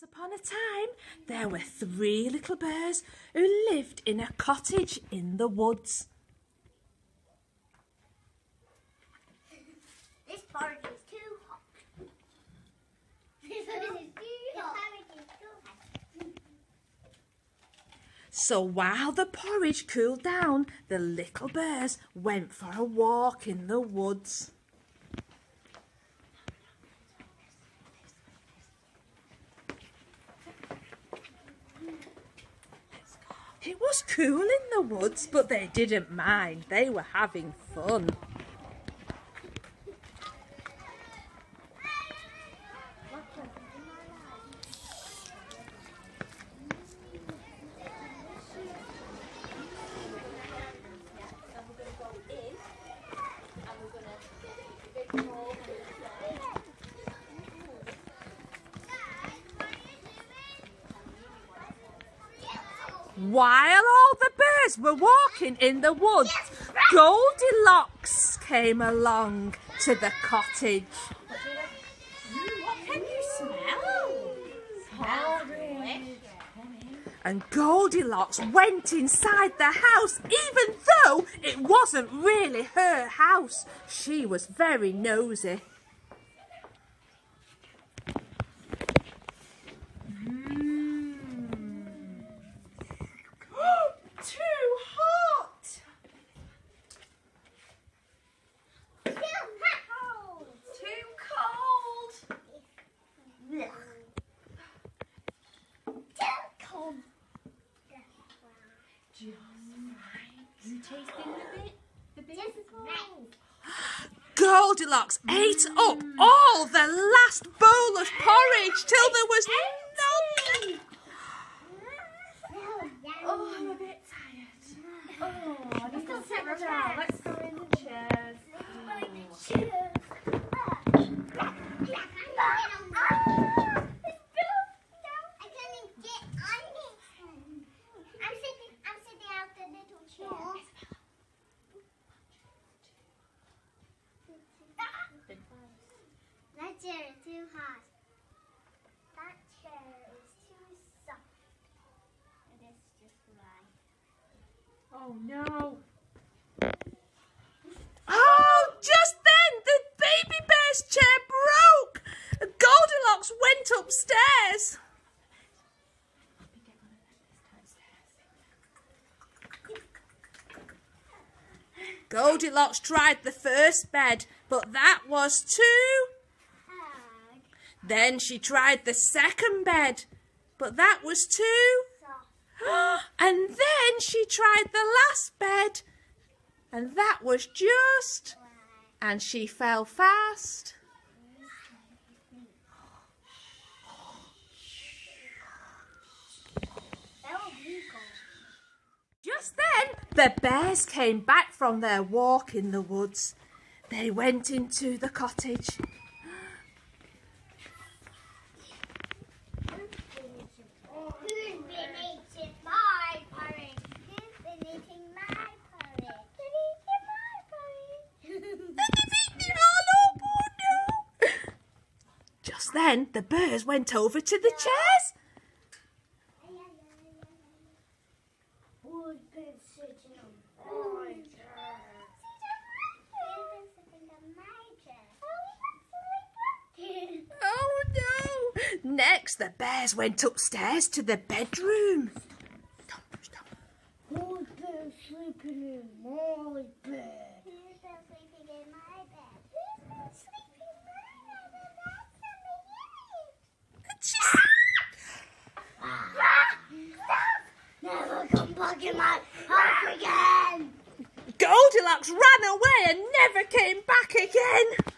Once upon a time, there were three little bears who lived in a cottage in the woods. This porridge is too hot. This porridge is too hot. So while the porridge cooled down, the little bears went for a walk in the woods. It was cool in the woods, but they didn't mind. They were having fun. While all the birds were walking in the woods, Goldilocks came along to the cottage. What can you smell? And Goldilocks went inside the house, even though it wasn't really her house. She was very nosy. Too hot. Too hot. Too cold. Too cold. You tasting the bit? The bit? Just right. Goldilocks ate up all the last bowl of porridge till there was none. Oh, I'm a bit tired. Oh, let's go sit around. Let's go in the chairs. That chair is too hot. That chair is too soft. It is just right. Oh no. Oh, just then the baby bear's chair broke. Goldilocks went upstairs. Goldilocks tried the first bed, but that was too. Then she tried the second bed, but that was too. And then she tried the last bed, and that was just. And she fell fast. Just then, the bears came back from their walk in the woods. They went into the cottage. Who's been eating my porridge? Who's been eating my porridge? Been eating my porridge. Just then, the bears went over to the chairs. Who's been sitting on oh, my chair? Who's been sitting on my chair? Oh no! Next, the bears went upstairs to the bedroom. Who's been sleeping in my bed? Who's been sleeping in my bed? Who's been sleeping in my bed? That's somebody Never again! Goldilocks ran away and never came back again.